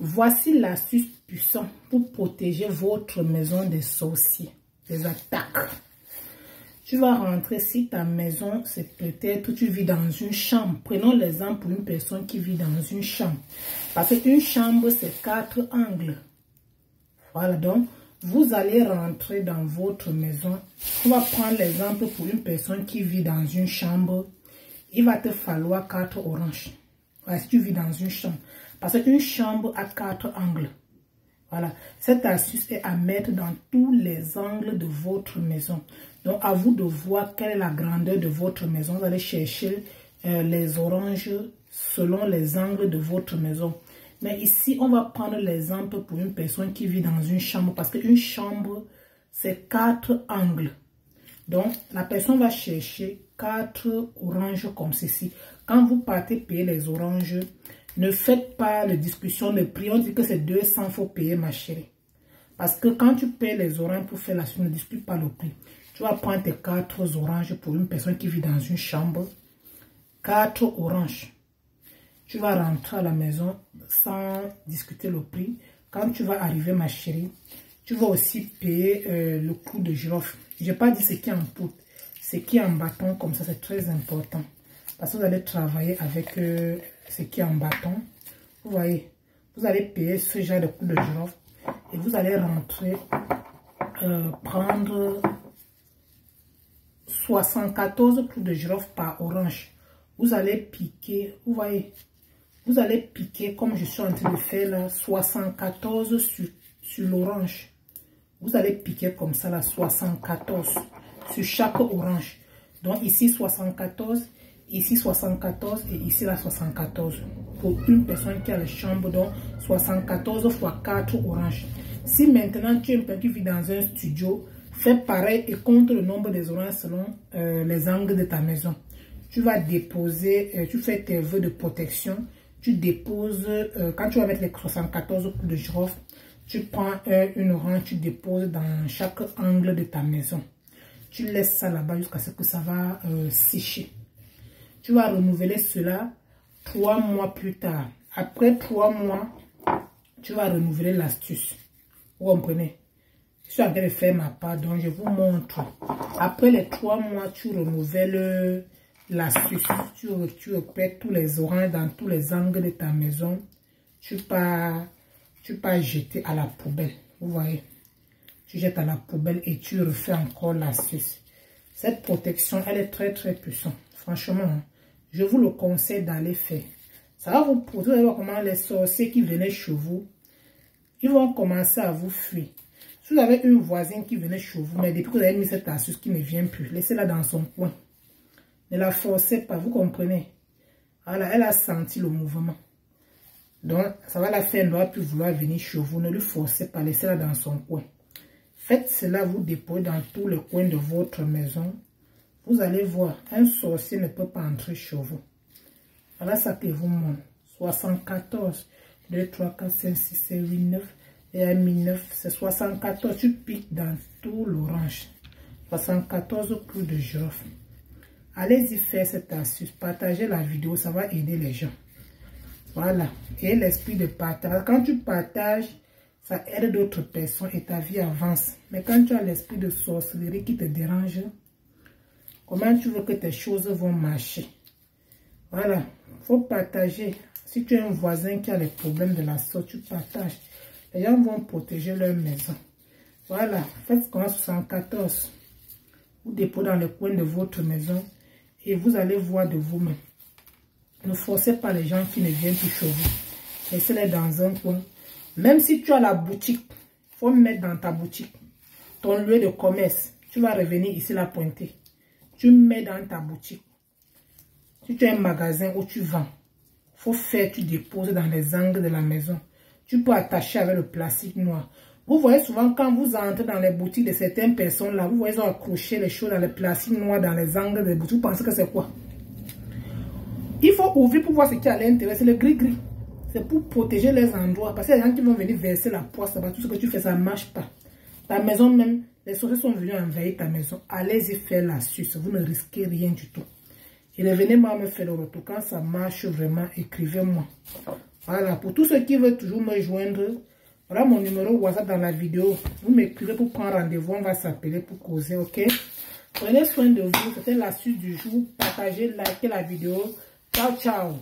Voici l'astuce puissante pour protéger votre maison des sorciers, des attaques. Tu vas rentrer si ta maison, c'est peut-être tu vis dans une chambre. Prenons l'exemple pour une personne qui vit dans une chambre. Parce qu'une chambre, c'est quatre angles. Voilà, donc, vous allez rentrer dans votre maison. On va prendre l'exemple pour une personne qui vit dans une chambre. Il va te falloir quatre oranges. Si tu vis dans une chambre. Parce qu'une chambre a quatre angles. Voilà. Cette astuce est à mettre dans tous les angles de votre maison. Donc, à vous de voir quelle est la grandeur de votre maison. Vous allez chercher euh, les oranges selon les angles de votre maison. Mais ici, on va prendre l'exemple pour une personne qui vit dans une chambre. Parce qu'une chambre, c'est quatre angles. Donc, la personne va chercher quatre oranges comme ceci. Quand vous partez payer les oranges, ne faites pas la discussion de prix. On dit que c'est 200, il faut payer ma chérie. Parce que quand tu payes les oranges pour faire la suite, ne discute pas le prix. Tu vas prendre tes quatre oranges pour une personne qui vit dans une chambre. Quatre oranges. Tu vas rentrer à la maison sans discuter le prix. Quand tu vas arriver, ma chérie, tu vas aussi payer euh, le coût de girofle. Je n'ai pas dit ce qui est en poudre. Ce qui est en bâton, comme ça, c'est très important. Parce que vous allez travailler avec euh, ce qui est en bâton. Vous voyez, vous allez payer ce genre de coup de girofle et vous allez rentrer, euh, prendre 74 clous de girofle par orange. Vous allez piquer, vous voyez, vous allez piquer comme je suis en train de faire là, 74 sur, sur l'orange. Vous allez piquer comme ça là, 74 sur chaque orange. Donc ici 74 ici 74 et ici la 74 pour une personne qui a la chambre donc 74 fois 4 oranges si maintenant tu es un peu qui vit dans un studio fais pareil et compte le nombre des oranges selon euh, les angles de ta maison. Tu vas déposer euh, tu fais tes vœux de protection. Tu déposes euh, quand tu vas mettre les 74 coups de girofle tu prends une orange tu déposes dans chaque angle de ta maison. Tu laisses ça là-bas jusqu'à ce que ça va sécher tu vas renouveler cela trois mois plus tard. Après trois mois, tu vas renouveler l'astuce. Vous comprenez? Je suis en train de faire ma part, donc je vous montre. Après les trois mois, tu renouvelles l'astuce. Tu, tu repères tous les oranges dans tous les angles de ta maison. Tu pas, tu pas jeter à la poubelle. Vous voyez? Tu jettes à la poubelle et tu refais encore l'astuce. Cette protection, elle est très très puissante. Franchement, je vous le conseille d'aller faire. Ça va vous prouver comment les sorciers qui venaient chez vous, ils vont commencer à vous fuir. Si vous avez une voisine qui venait chez vous, mais depuis que vous avez mis cette astuce qui ne vient plus, laissez-la dans son coin. Ne la forcez pas, vous comprenez. Voilà, elle a senti le mouvement. Donc, ça va la faire, ne va plus vouloir venir chez vous. Ne lui forcez pas, laissez-la dans son coin. Faites cela, vous déposez dans tous les coins de votre maison. Vous allez voir, un sorcier ne peut pas entrer chez vous. Voilà ça que vous montre. 74, 2, 3, 4, 5, 6, 7, 8, 9. Et à 9, c'est 74. Tu piques dans tout l'orange. 74 clous de girofle. Allez-y faire cette astuce. Partagez la vidéo, ça va aider les gens. Voilà. Et l'esprit de partage. Quand tu partages, ça aide d'autres personnes et ta vie avance. Mais quand tu as l'esprit de sorcellerie qui te dérange, Comment tu veux que tes choses vont marcher? Voilà, il faut partager. Si tu as un voisin qui a les problèmes de la sorte, tu partages. Les gens vont protéger leur maison. Voilà, faites comme 74. Vous déposez dans le coin de votre maison et vous allez voir de vous-même. Ne forcez pas les gens qui ne viennent plus chez vous. Laissez-les dans un coin. Même si tu as la boutique, il faut mettre dans ta boutique ton lieu de commerce. Tu vas revenir ici la pointer tu mets dans ta boutique. Si tu as un magasin où tu vends, faut faire, tu déposes dans les angles de la maison. Tu peux attacher avec le plastique noir. Vous voyez souvent quand vous entrez dans les boutiques de certaines personnes là, vous voyez ils ont accroché les choses dans le plastique noir dans les angles des boutiques. Vous pensez que c'est quoi? Il faut ouvrir pour voir ce qui est à l'intérieur. C'est le gris-gris. C'est pour protéger les endroits. Parce a des gens qui vont venir verser la poisse là-bas. Tout ce que tu fais, ça ne marche pas. Ta maison même, les sorciers sont venus envahir ta maison. Allez-y faire l'astuce. Vous ne risquez rien du tout. Et revenez-moi me faire le retour. Quand ça marche vraiment, écrivez-moi. Voilà, pour tous ceux qui veulent toujours me joindre, voilà mon numéro WhatsApp dans la vidéo. Vous m'écrivez pour prendre rendez-vous, on va s'appeler pour causer, ok? Prenez soin de vous, c'était l'astuce du jour. Partagez, likez la vidéo. Ciao, ciao